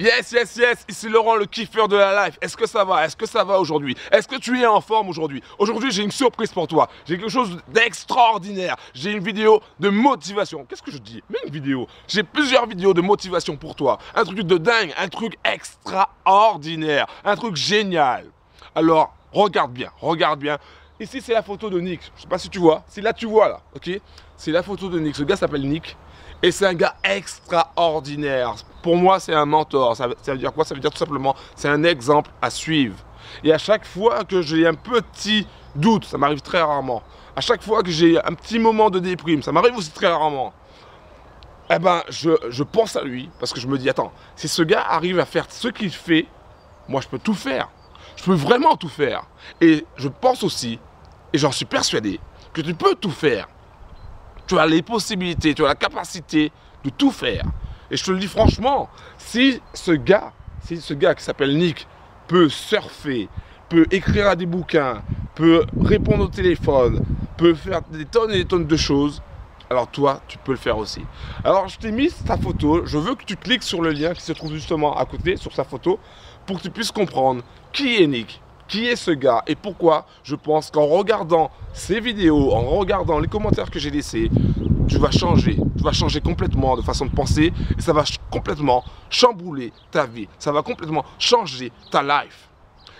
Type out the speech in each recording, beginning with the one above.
Yes, yes, yes, ici Laurent, le kiffeur de la life. Est-ce que ça va? Est-ce que ça va aujourd'hui? Est-ce que tu es en forme aujourd'hui? Aujourd'hui, j'ai une surprise pour toi. J'ai quelque chose d'extraordinaire. J'ai une vidéo de motivation. Qu'est-ce que je dis? Mais une vidéo. J'ai plusieurs vidéos de motivation pour toi. Un truc de dingue, un truc extraordinaire, un truc génial. Alors, regarde bien, regarde bien. Ici, c'est la photo de Nick. Je sais pas si tu vois. C'est là tu vois, là, ok? C'est la photo de Nick. Ce gars s'appelle Nick. Et c'est un gars extraordinaire. Pour moi, c'est un mentor. Ça, veut dire quoi? Ça veut dire tout simplement, c'est un exemple à suivre. Et à chaque fois que j'ai un petit doute, ça m'arrive très rarement. À chaque fois que j'ai un petit moment de déprime, ça m'arrive aussi très rarement. Eh ben, je, je, pense à lui parce que je me dis, attends, si ce gars arrive à faire ce qu'il fait, moi je peux tout faire. Je peux vraiment tout faire. Et je pense aussi, et j'en suis persuadé, que tu peux tout faire tu as les possibilités, tu as la capacité de tout faire. Et je te le dis franchement, si ce gars, si ce gars qui s'appelle Nick peut surfer, peut écrire à des bouquins, peut répondre au téléphone, peut faire des tonnes et des tonnes de choses, alors toi, tu peux le faire aussi. Alors, je t'ai mis sa photo. Je veux que tu cliques sur le lien qui se trouve justement à côté, sur sa photo, pour que tu puisses comprendre qui est Nick, qui est ce gars et pourquoi je pense qu'en regardant ces vidéos, en regardant les commentaires que j'ai laissés, tu vas changer, tu vas changer complètement de façon de penser et ça va complètement chambouler ta vie, ça va complètement changer ta life.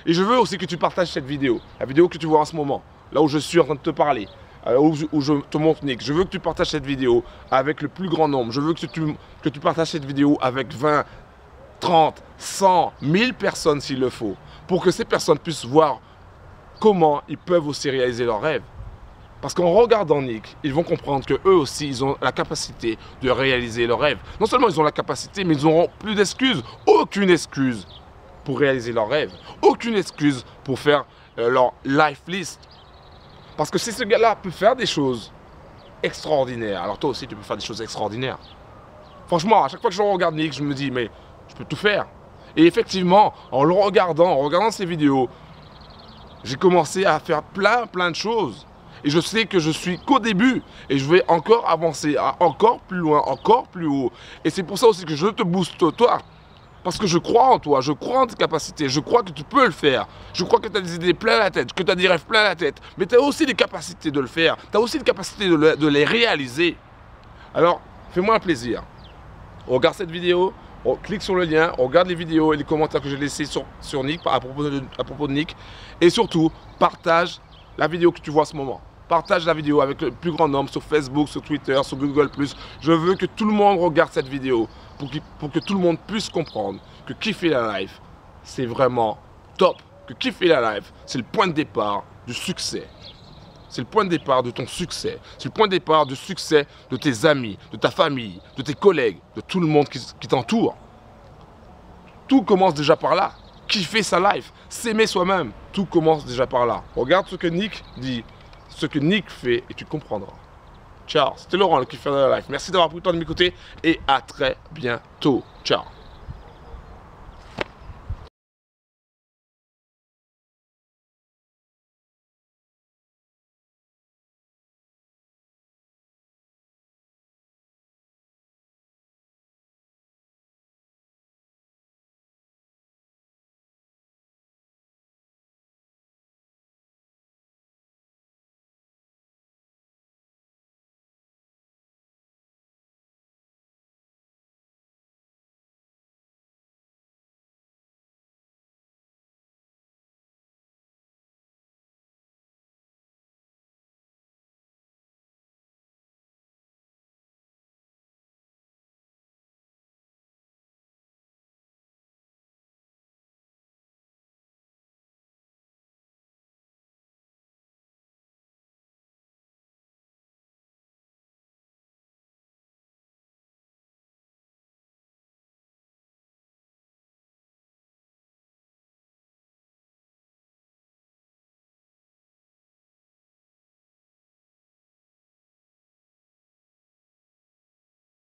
Et je veux aussi que tu partages cette vidéo, la vidéo que tu vois en ce moment, là où je suis en train de te parler, euh, où, je, te montre Nick. Je veux que tu partages cette vidéo avec le plus grand nombre. Je veux que tu, que tu partages cette vidéo avec 20, 30, 100, 1000 personnes s'il le faut pour que ces personnes puissent voir comment ils peuvent aussi réaliser leurs rêves. Parce qu'en regardant Nick, ils vont comprendre que eux aussi, ils ont la capacité de réaliser leurs rêves. Non seulement ils ont la capacité, mais ils n'auront plus d'excuses. Aucune excuse pour réaliser leurs rêves. Aucune excuse pour faire euh, leur life list. Parce que si ce gars-là peut faire des choses extraordinaires, alors toi aussi tu peux faire des choses extraordinaires. Franchement, à chaque fois que je regarde Nick, je me dis, mais je peux tout faire. Et effectivement, en le regardant, en regardant ces vidéos, j'ai commencé à faire plein, plein de choses. Et je sais que je suis qu'au début. Et je vais encore avancer, encore plus loin, encore plus haut. Et c'est pour ça aussi que je te booste, toi. Parce que je crois en toi, je crois en tes capacités, je crois que tu peux le faire. Je crois que tu as des idées plein la tête, que tu as des rêves plein la tête. Mais tu as aussi des capacités de le faire. Tu as aussi des capacités de, de les réaliser. Alors, fais-moi un plaisir. Regarde cette vidéo, on clique sur le lien, on regarde les vidéos et les commentaires que j'ai laissés sur, Nick, à propos, de, Nick. Et surtout, partage la vidéo que tu vois en ce moment. Partage la vidéo avec le plus grand nombre sur Facebook, sur Twitter, sur Google+. Je veux que tout le monde regarde cette vidéo pour, pour que tout le monde puisse comprendre que kiffer la life, c'est vraiment top. Que kiffer la life, c'est le point de départ du succès. C'est le point de départ de ton succès. C'est le point de départ du succès de tes amis, de ta famille, de tes collègues, de tout le monde qui, t'entoure. Tout commence déjà par là. Kiffer sa life, s'aimer soi-même, tout commence déjà par là. Regarde ce que Nick dit, ce que Nick fait et tu comprendras. Ciao, c'était Laurent, le kiffeur de la life. Merci d'avoir pris le temps de m'écouter et à très bientôt. Ciao.